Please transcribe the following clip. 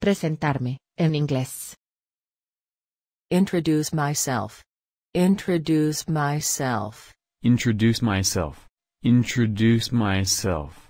Presentarme, en inglés. Introduce myself. Introduce myself. Introduce myself. Introduce myself.